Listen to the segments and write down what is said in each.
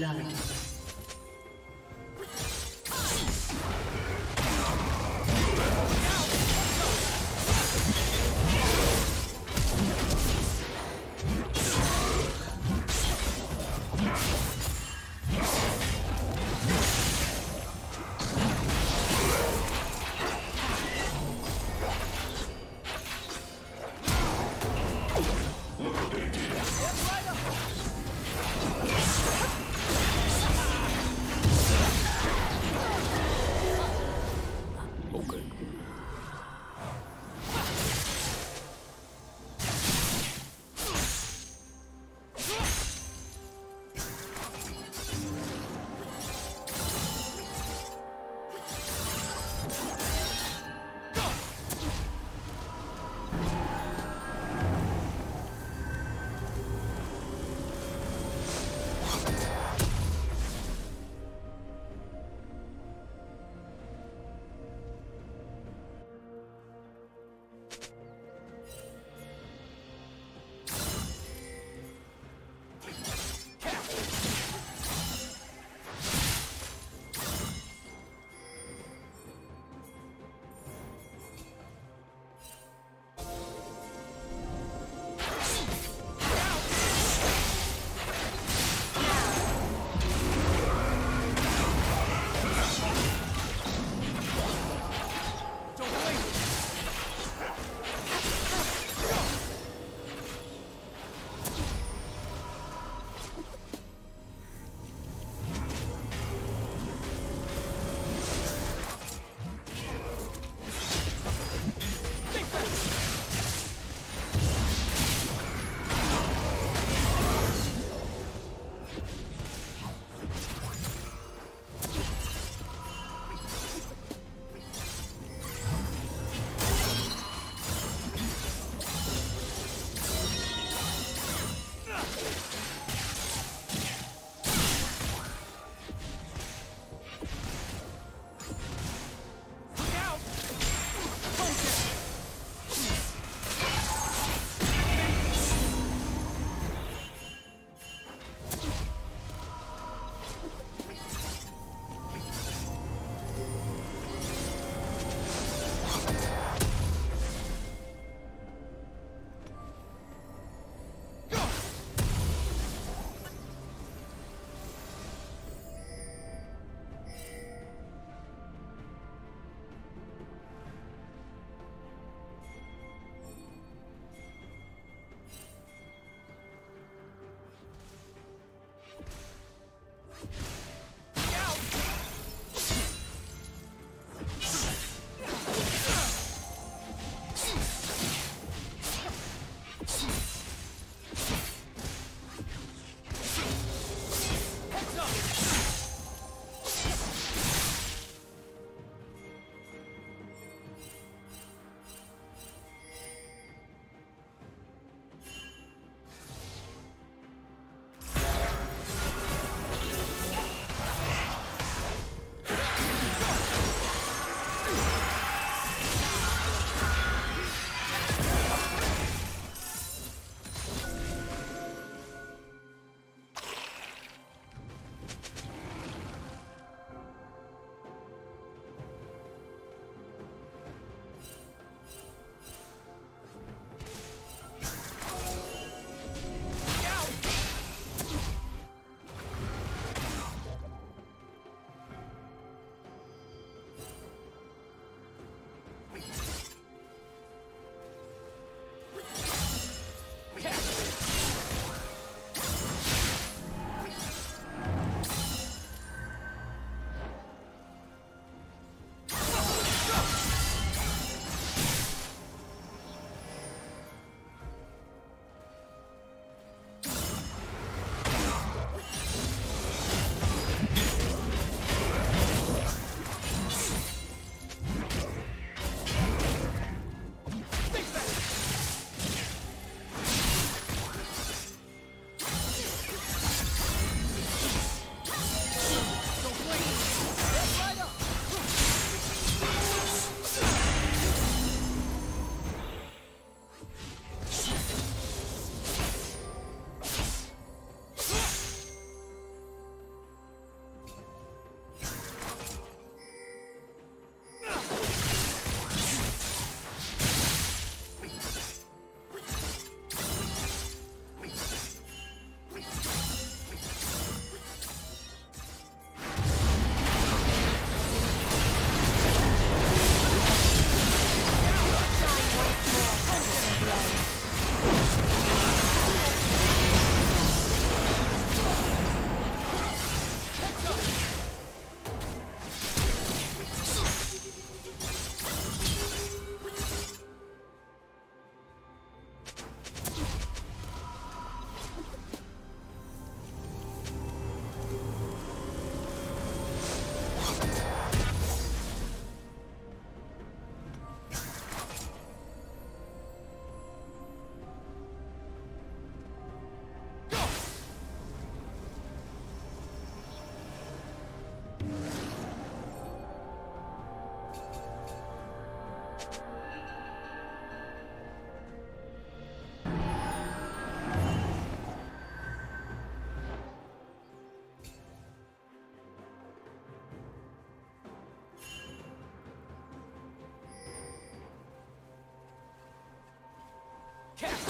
blood. Attack!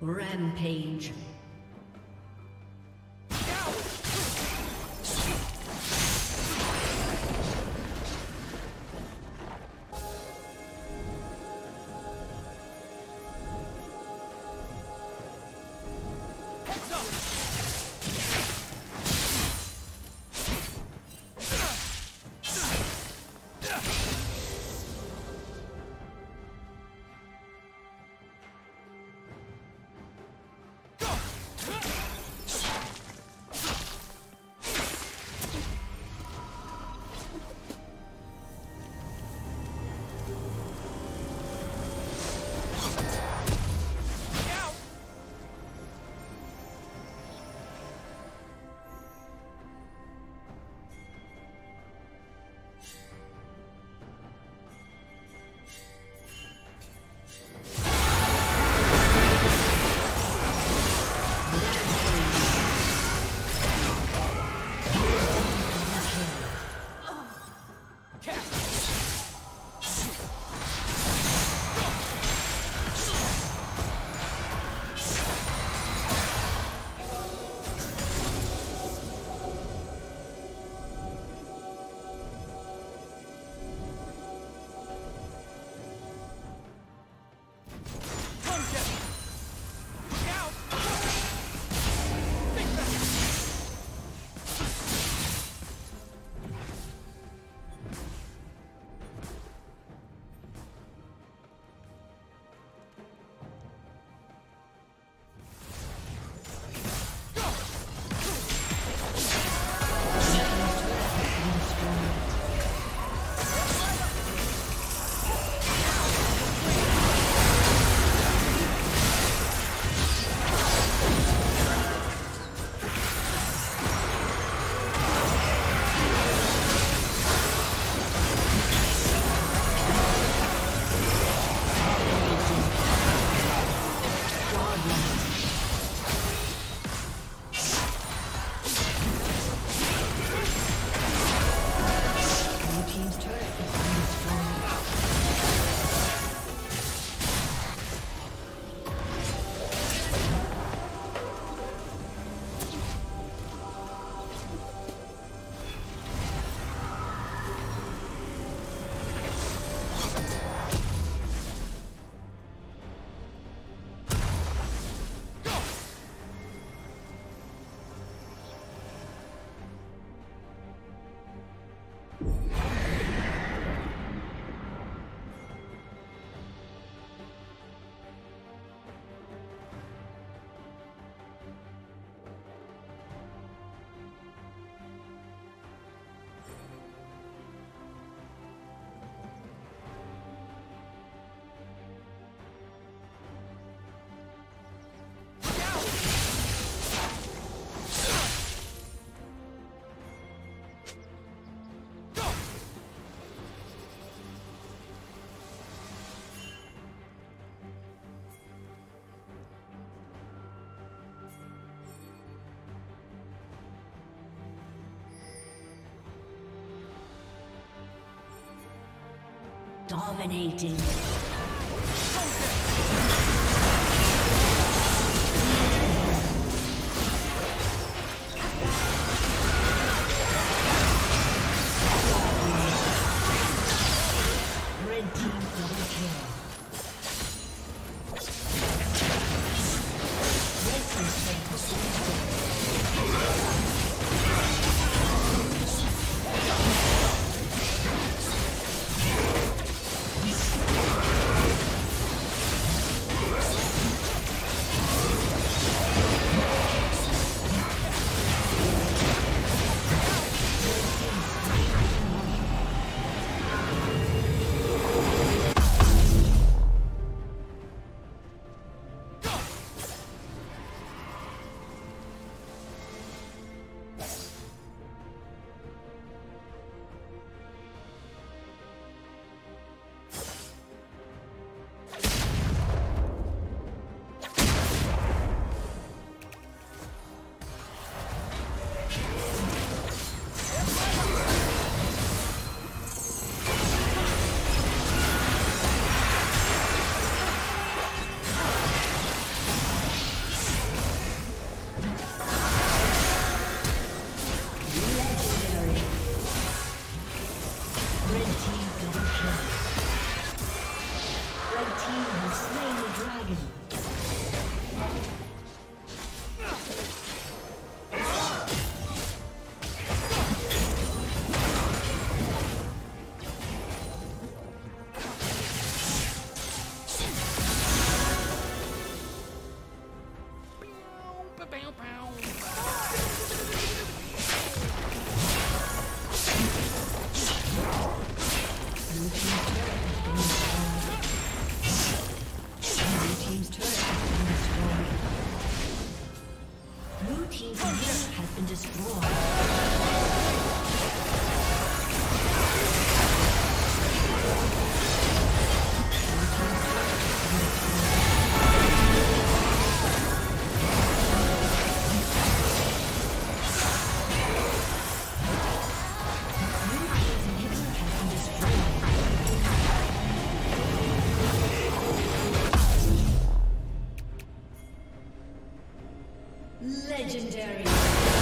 Rampage. Dominating. Bow. Legendary.